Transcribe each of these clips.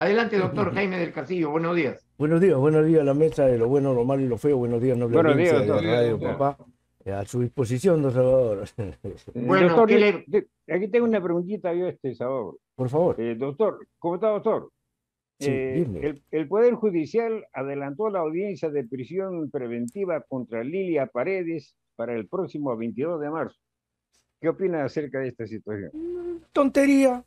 Adelante, doctor Jaime del Castillo, buenos días. Buenos días, buenos días a la mesa de lo bueno, lo malo y lo feo. Buenos días, noble Buenos audiencia días, de doctor. Radio Papá. Eh, A su disposición, don Salvador. Bueno, doctor, ¿qué yo- le- de- aquí tengo una preguntita yo, este sábado. Por favor. Eh, doctor, ¿cómo está, doctor? Sí, Eh, dime. el, el Poder Judicial adelantó la audiencia de prisión preventiva contra Lilia Paredes para el próximo 22 de marzo. ¿Qué opina acerca de esta situación? Tontería.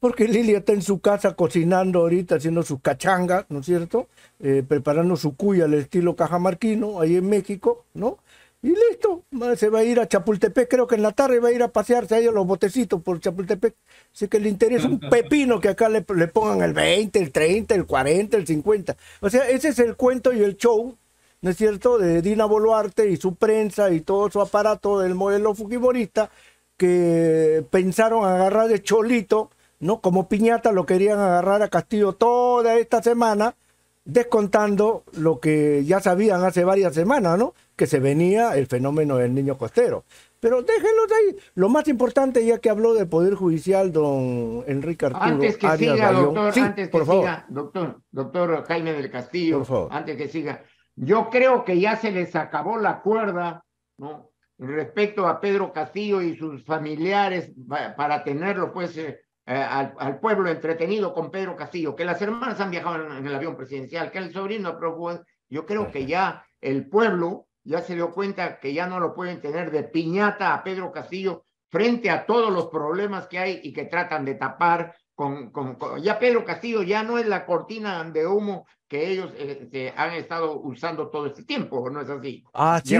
Porque Lilia está en su casa cocinando ahorita, haciendo sus cachangas, ¿no es cierto? Eh, preparando su cuya al estilo cajamarquino, ahí en México, ¿no? Y listo, se va a ir a Chapultepec, creo que en la tarde va a ir a pasearse ahí a los botecitos por Chapultepec. Así que le interesa un pepino que acá le, le pongan el 20, el 30, el 40, el 50. O sea, ese es el cuento y el show, ¿no es cierto?, de Dina Boluarte y su prensa y todo su aparato del modelo fujimorista que pensaron agarrar de cholito, ¿no? Como piñata lo querían agarrar a Castillo toda esta semana, descontando lo que ya sabían hace varias semanas, ¿no? Que se venía el fenómeno del niño costero. Pero déjenlos ahí. Lo más importante, ya que habló del Poder Judicial, don Enrique Arturo Antes que Arias siga, Bayón. doctor, Sí, antes que favor. siga, doctor, doctor Jaime del Castillo, Por favor. antes que siga, yo creo que ya se les acabó la cuerda, ¿no? Respecto a Pedro Castillo y sus familiares, para tenerlo, pues, eh, al, al pueblo entretenido con Pedro Castillo, que las hermanas han viajado en, en el avión presidencial, que el sobrino aprobó, yo creo que ya el pueblo ya se dio cuenta que ya no lo pueden tener de piñata a Pedro Castillo frente a todos los problemas que hay y que tratan de tapar con, con, con- ya Pedro Castillo ya no es la cortina de humo que ellos eh, se han estado usando todo este tiempo, ¿no es así? Ah, sí,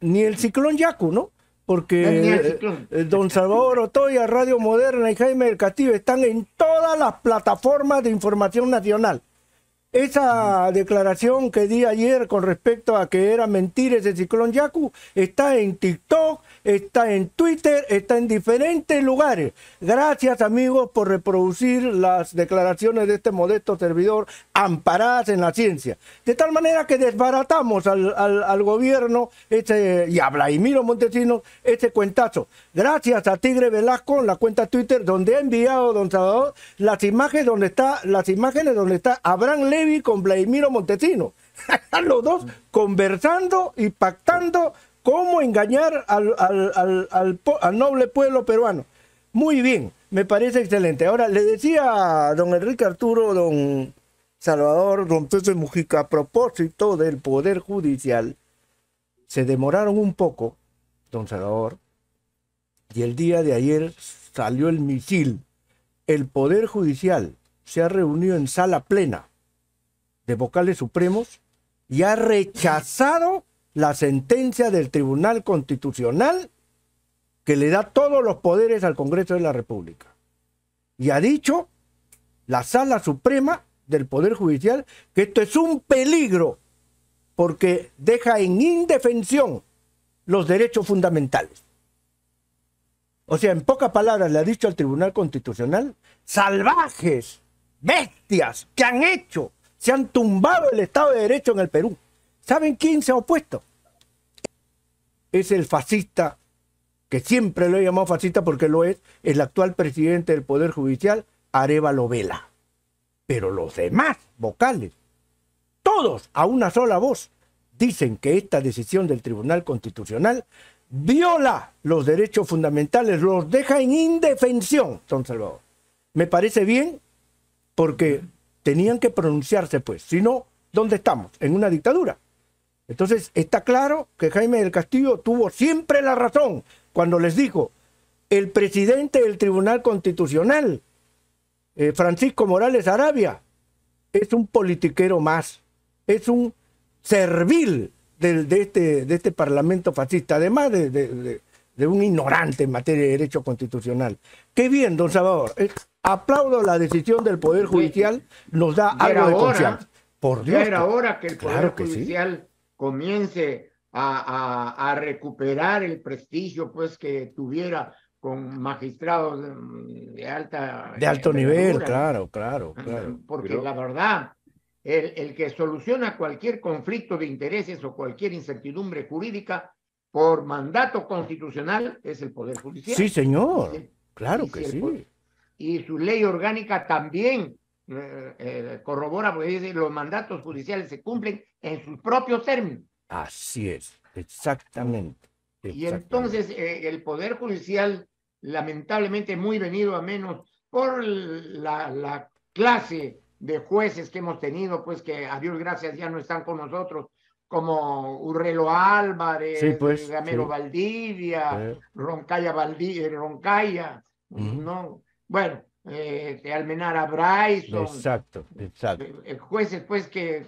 ni, ni el ciclón Yacu, ¿no? Porque eh, eh, don Salvador Otoya, Radio Moderna y Jaime del Castillo están en todas las plataformas de información nacional. Esa declaración que di ayer con respecto a que era mentira ese ciclón Yaku está en TikTok, está en Twitter, está en diferentes lugares. Gracias amigos por reproducir las declaraciones de este modesto servidor amparadas en la ciencia. De tal manera que desbaratamos al, al- al gobierno ese, y a Vladimiro Montesinos ese cuentazo. Gracias a Tigre Velasco en la cuenta Twitter donde ha enviado don Salvador las imágenes donde está las imágenes donde está Abraham Levy con Vladimiro Montesinos. Están los dos conversando y pactando cómo engañar al noble pueblo peruano. Muy bien, me parece excelente. Ahora, le decía a don Enrique Arturo, don Salvador, don Pepe Mujica, a propósito del Poder Judicial, se demoraron un poco, don Salvador, y el día de ayer salió el misil. El Poder Judicial se ha reunido en sala plena de vocales supremos y ha rechazado la sentencia del Tribunal Constitucional que le da todos los poderes al Congreso de la República. Y ha dicho la Sala Suprema del Poder Judicial que esto es un peligro porque deja en indefensión los derechos fundamentales. O sea, en pocas palabras le ha dicho al Tribunal Constitucional, salvajes, bestias, que han hecho, se han tumbado el Estado de Derecho en el Perú. ¿Saben quién se ha opuesto? Es el fascista, que siempre lo he llamado fascista porque lo es, el actual presidente del Poder Judicial, Arevalo Vela. Pero los demás vocales, todos a una sola voz, dicen que esta decisión del Tribunal Constitucional viola los derechos fundamentales, los deja en indefensión, don Salvador. Me parece bien porque tenían que pronunciarse, pues. Si no, ¿dónde estamos? En una dictadura. Entonces, está claro que Jaime del Castillo tuvo siempre la razón cuando les dijo, el presidente del Tribunal Constitucional, eh, Francisco Morales Arabia, es un politiquero más, es un servil este, de este parlamento fascista, además de, de- de- de un ignorante en materia de derecho constitucional. Qué bien, don Salvador. Eh, aplaudo la decisión del Poder Judicial, nos da algo de confianza. Por Dios. era hora que el Claro Poder que sí. Comience a, a- a recuperar el prestigio pues que tuviera con magistrados mm, de alta de alto nivel, claro, claro, claro. Porque Pero- la verdad, el, el que soluciona cualquier conflicto de intereses o cualquier incertidumbre jurídica por mandato constitucional es el Poder Judicial. Sí, señor. Claro que sí. Y su ley orgánica también eh, eh, corrobora, porque dice, los mandatos judiciales se cumplen en sus propios términos. Así es, exactamente. Y entonces eh, el Poder Judicial, lamentablemente muy venido a menos por la, la, clase de jueces que hemos tenido, pues que a Dios gracias ya no están con nosotros, como Urrelo Álvarez, sí, pues, Gamero Valdivia, Roncaya Valdivia, Roncaya, ¿no? Bueno, eh, de Almenara Bryson. Exacto, exacto. Eh, jueces, pues, que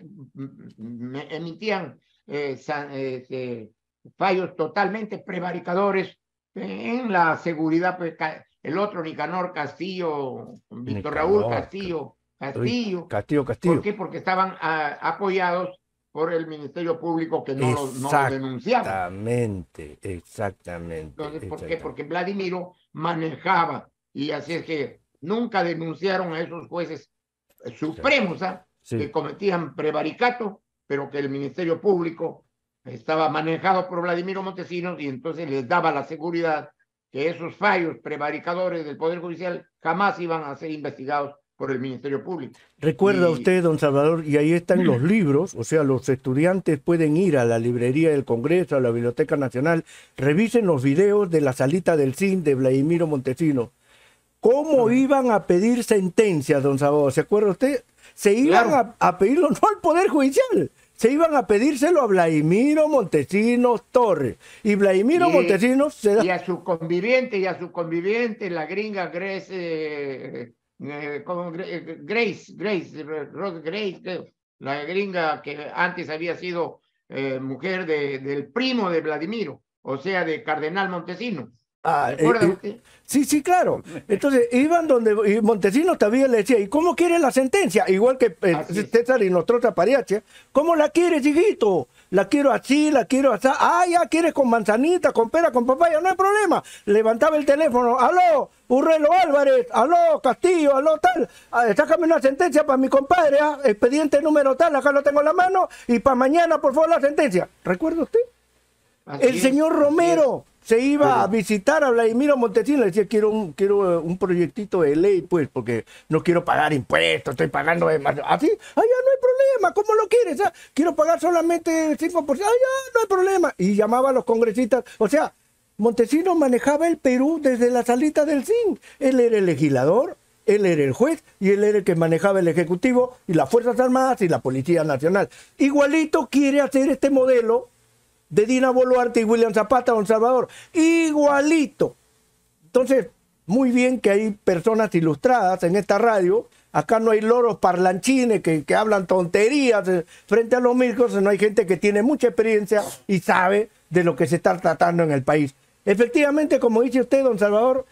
emitían eh, este, fallos totalmente prevaricadores en la seguridad. Pues, el otro, Nicanor Castillo, Víctor Raúl Castillo, Castillo. Castillo, Castillo. ¿Por qué? Porque estaban ah, apoyados por el Ministerio Público que no, lo, no denunciaba. Exactamente, exactamente. Entonces, ¿por qué? Porque Vladimiro manejaba y así es que nunca denunciaron a esos jueces supremos ¿ah? que cometían prevaricato, pero que el Ministerio Público estaba manejado por Vladimiro Montesinos y entonces les daba la seguridad que esos fallos prevaricadores del Poder Judicial jamás iban a ser investigados por el Ministerio Público. Recuerda usted, don Salvador, y ahí están los libros, o sea, los estudiantes pueden ir a la librería del Congreso, a la Biblioteca Nacional, revisen los videos de la salita del CIN de Vladimiro Montesinos ¿Cómo iban a pedir sentencias, don Salvador? ¿Se acuerda usted? Se iban a, pedirlo no al Poder Judicial, se iban a pedírselo a Vladimiro Montesinos Torres. Y Vladimiro Montesinos se Y a su conviviente, y a su conviviente, la gringa Grace, eh, eh, Grace, Grace, Grace, la gringa que antes había sido eh, mujer de, del primo de Vladimiro, o sea, de Cardenal Montesinos. Ah, eh, eh, sí, sí, claro. Entonces iban donde Montesinos todavía le decía, ¿y cómo quiere la sentencia? Igual que eh, César y nosotros Pariache, ¿cómo la quieres, hijito? La quiero así, la quiero así. Ah, ya quieres con manzanita, con pera, con papaya, no hay problema. Levantaba el teléfono, aló, Urrelo Álvarez, aló, Castillo, aló, tal. Ah, sácame una sentencia para mi compadre, ¿ah? expediente número tal, acá lo tengo en la mano, y para mañana, por favor, la sentencia. ¿Recuerda usted? el señor Romero se iba a visitar a Vladimiro Montesinos, le decía, quiero un, quiero eh, un proyectito de ley, pues, porque no quiero pagar impuestos, estoy pagando demasiado. Así, ah, ya no hay problema, ¿cómo lo quieres? Ah? Quiero pagar solamente 5%, ah, ya no hay problema. Y llamaba a los congresistas, o sea, Montesinos manejaba el Perú desde la salita del CIN. Él era el legislador, él era el juez y él era el que manejaba el Ejecutivo y las Fuerzas Armadas y la Policía Nacional. Igualito quiere hacer este modelo de Dina Boluarte y William Zapata, Don Salvador. Igualito. Entonces, muy bien que hay personas ilustradas en esta radio. Acá no hay loros parlanchines que, que hablan tonterías frente a los micros, no hay gente que tiene mucha experiencia y sabe de lo que se está tratando en el país. Efectivamente, como dice usted, don Salvador,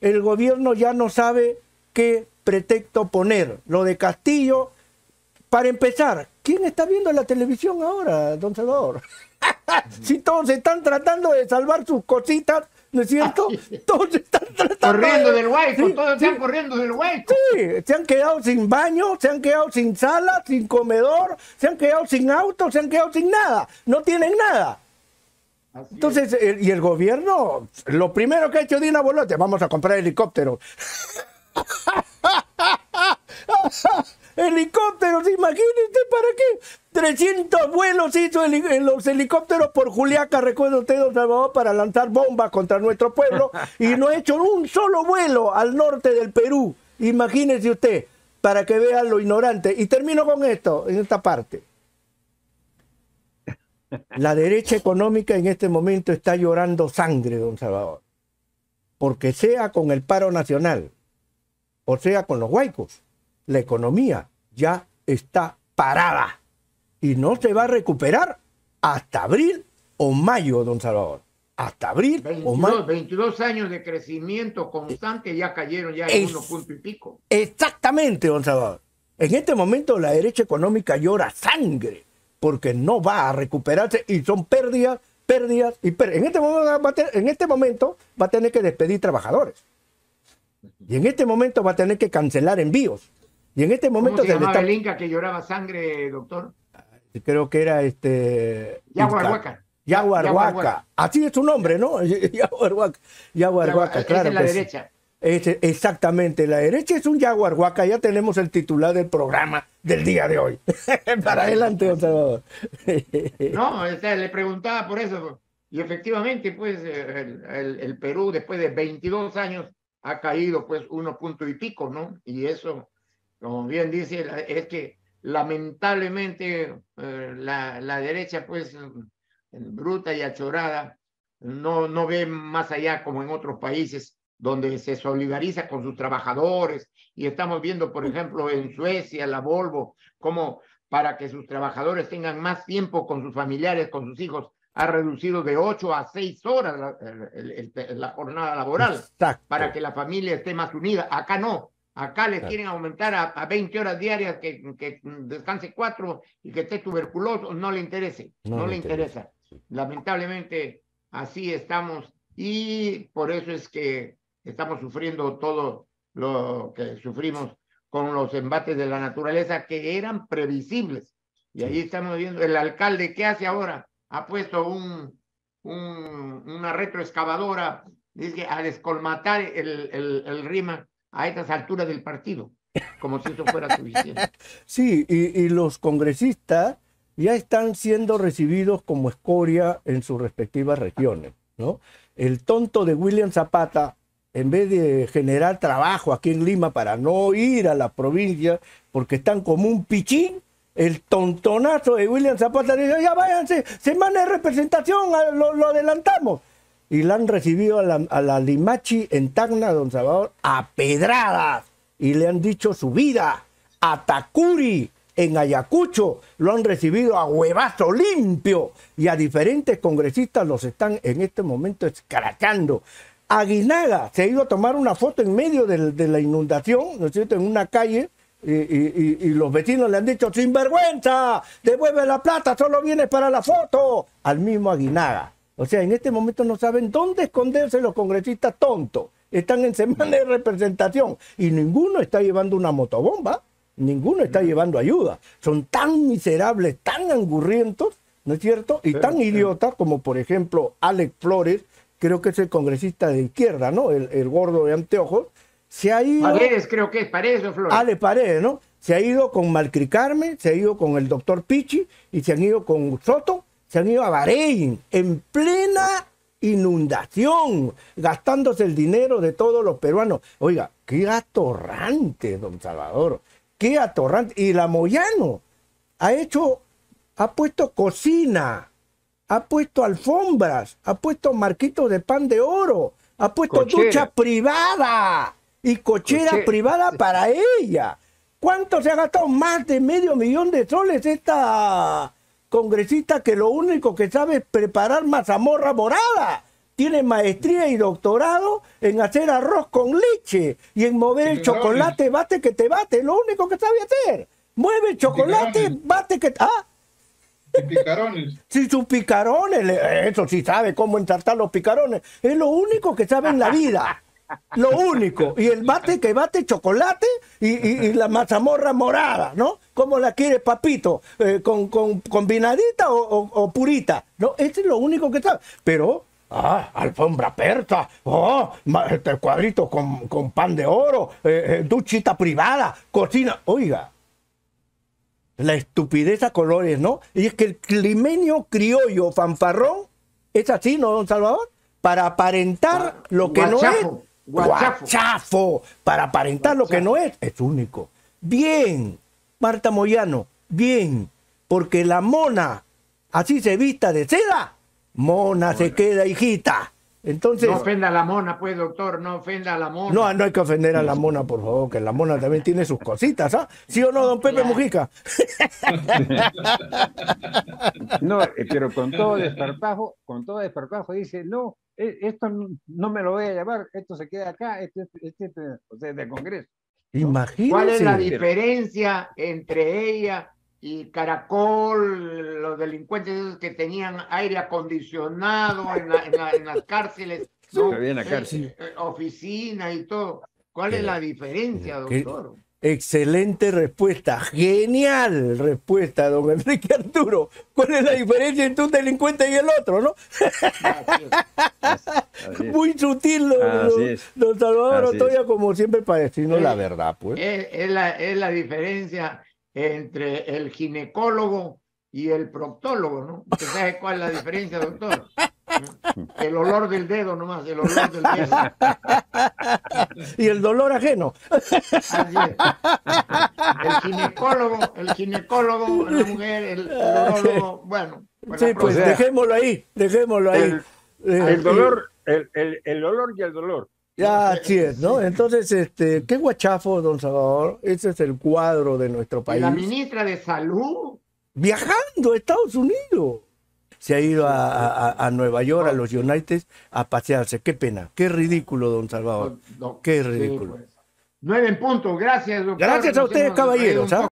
el gobierno ya no sabe qué pretexto poner. Lo de Castillo, para empezar, ¿quién está viendo la televisión ahora, don Salvador? si todos están tratando de salvar sus cositas, ¿no es cierto? Todos están tratando. Corriendo del hueco, todos están corriendo del hueco. Sí, se han quedado sin baño, se han quedado sin sala, sin comedor, se han quedado sin auto, se han quedado sin nada. No tienen nada. Entonces, y el gobierno, lo primero que ha hecho Dina Bolote, vamos a comprar helicópteros. helicópteros, imagínese para qué. 300 vuelos hizo en los helicópteros por Juliaca, recuerda usted, don Salvador, para lanzar bombas contra nuestro pueblo y no ha hecho un solo vuelo al norte del Perú. Imagínese usted, para que vean lo ignorante. Y termino con esto, en esta parte. La derecha económica en este momento está llorando sangre, don Salvador. Porque sea con el paro nacional, o sea con los huaicos, la economía ya está parada y no se va a recuperar hasta abril o mayo, don Salvador. Hasta abril o mayo. 22 años de crecimiento constante ya cayeron ya en uno punto y pico. Exactamente, don Salvador. En este momento la derecha económica llora sangre porque no va a recuperarse y son pérdidas, pérdidas y pérdidas. En este momento va a tener, en este momento va a tener que despedir trabajadores. Y en este momento va a tener que cancelar envíos. Y en este momento ¿Cómo se, llamaba el Inca que lloraba sangre, doctor? Creo que era este. Yaguarhuaca. Yaguarhuaca. Así es su nombre, ¿no? Yaguarhuaca. Yaguarhuaca, claro. Es la derecha. exactamente, la derecha es un jaguar huaca, ya tenemos el titular del programa del día de hoy. Para adelante, don Salvador. no, le preguntaba por eso, y efectivamente, pues el, Perú después de 22 años ha caído pues uno punto y pico, ¿no? Y eso, como bien dice, es que lamentablemente eh, la, la, derecha pues bruta y achorada no, no ve más allá como en otros países donde se solidariza con sus trabajadores. Y estamos viendo, por ejemplo, en Suecia, la Volvo, como para que sus trabajadores tengan más tiempo con sus familiares, con sus hijos, ha reducido de ocho a seis horas la, jornada laboral para que la familia esté más unida. Acá no, acá le quieren aumentar a, a 20 horas diarias, que, que, descanse cuatro y que esté tuberculoso, no le interese, no, le interesa. Lamentablemente así estamos y por eso es que estamos sufriendo todo lo que sufrimos con los embates de la naturaleza que eran previsibles. Y ahí estamos viendo el alcalde, ¿qué hace ahora? Ha puesto un, un una retroexcavadora dice, a descolmatar el, el, el RIMA a estas alturas del partido, como si eso fuera suficiente. Sí, y, y los congresistas ya están siendo recibidos como escoria en sus respectivas regiones. ¿no? El tonto de William Zapata en vez de generar trabajo aquí en Lima para no ir a la provincia, porque están como un pichín, el tontonazo de William Zapata dice, ya váyanse, semana de representación, lo, adelantamos. Y la han recibido a la, Limachi en Tacna, don Salvador, a pedradas. Y le han dicho su vida. A Takuri, en Ayacucho, lo han recibido a huevazo limpio. Y a diferentes congresistas los están en este momento escrachando. Aguinaga se ha ido a tomar una foto en medio de, la inundación, ¿no es cierto?, en una calle, y, los vecinos le han dicho, sinvergüenza, devuelve la plata, solo viene para la foto, al mismo Aguinaga. O sea, en este momento no saben dónde esconderse los congresistas tontos. Están en semana de representación y ninguno está llevando una motobomba, ninguno está llevando ayuda. Son tan miserables, tan angurrientos, ¿no es cierto? Y tan idiotas como, por ejemplo, Alex Flores, creo que es el congresista de izquierda, ¿no? El, gordo de anteojos, se ha ido... Paredes, creo que es Paredes o Flores. Ale Paredes, ¿no? Se ha ido con Malcricarme, se ha ido con el doctor Pichi y se han ido con Soto, se han ido a Bahrein en plena inundación, gastándose el dinero de todos los peruanos. Oiga, qué atorrante, don Salvador, qué atorrante. Y la Moyano ha hecho, ha puesto cocina, ha puesto alfombras, ha puesto marquitos de pan de oro, ha puesto ducha privada y cochera, privada para ella. ¿Cuánto se ha gastado? Más de medio millón de soles esta congresista que lo único que sabe es preparar mazamorra morada. Tiene maestría y doctorado en hacer arroz con leche y en mover el chocolate, bate que te bate. Lo único que sabe hacer. Mueve el chocolate, bate que... Ah, picarones. Sí, sus picarones, eso sí sabe cómo ensartar los picarones. Es lo único que sabe en la vida. Lo único. Y el bate que bate chocolate y, la mazamorra morada, ¿no? ¿Cómo la quiere papito? Eh, ¿con, con, combinadita o, purita? ¿No? Ese es lo único que sabe. Pero Ah, alfombra persa, oh, este cuadrito con, con pan de oro, eh, eh, duchita privada, cocina. Oiga, la estupidez a colores, ¿no? Y es que el climenio criollo fanfarrón es así, ¿no, don Salvador? Para aparentar lo que no es. Guachafo. Para aparentar lo que no es, es único. Bien, Marta Moyano, bien, porque la mona, así se vista de seda, mona se queda hijita. Entonces, no ofenda a la mona, pues, doctor, no ofenda a la mona. No, no hay que ofender a la mona, por favor, que la mona también tiene sus cositas, ¿ah? ¿Sí o no, don Pepe Mujica? No, eh, pero con todo desparpajo, con todo desparpajo dice, no, eh, esto no me lo voy a llevar, esto se queda acá, este, este, este o sea, del Congreso. ¿Cuál es la diferencia entre ella y Caracol, los delincuentes que tenían aire acondicionado en, las cárceles, ¿no? la cárcel. Eh, oficina y todo. ¿Cuál es la diferencia, doctor? Excelente respuesta, genial respuesta, don Enrique Arturo. ¿Cuál es la diferencia entre un delincuente y el otro, no? Muy sutil, don, don Salvador Otoya, como siempre, para decirnos la verdad, pues. Es, la, es la diferencia entre el ginecólogo y el proctólogo, ¿no? ¿Usted sabe cuál es la diferencia, doctor? El olor del dedo nomás, el olor del dedo. y el dolor ajeno. El ginecólogo, el ginecólogo, la mujer, el, el bueno. sí, pues dejémoslo ahí, dejémoslo ahí. El, eh, dolor, el, el, el olor y el dolor. Ya, así es, ¿no? Entonces, este, qué guachafo, don Salvador. Ese es el cuadro de nuestro país. La ministra de Salud. Viajando a Estados Unidos se ha ido a, Nueva York, a los United, a pasearse. Qué pena, qué ridículo, don Salvador. qué ridículo. Pues. Nueve en punto, gracias, doctor. Gracias a ustedes, caballeros.